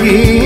aquí.